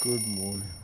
Good morning.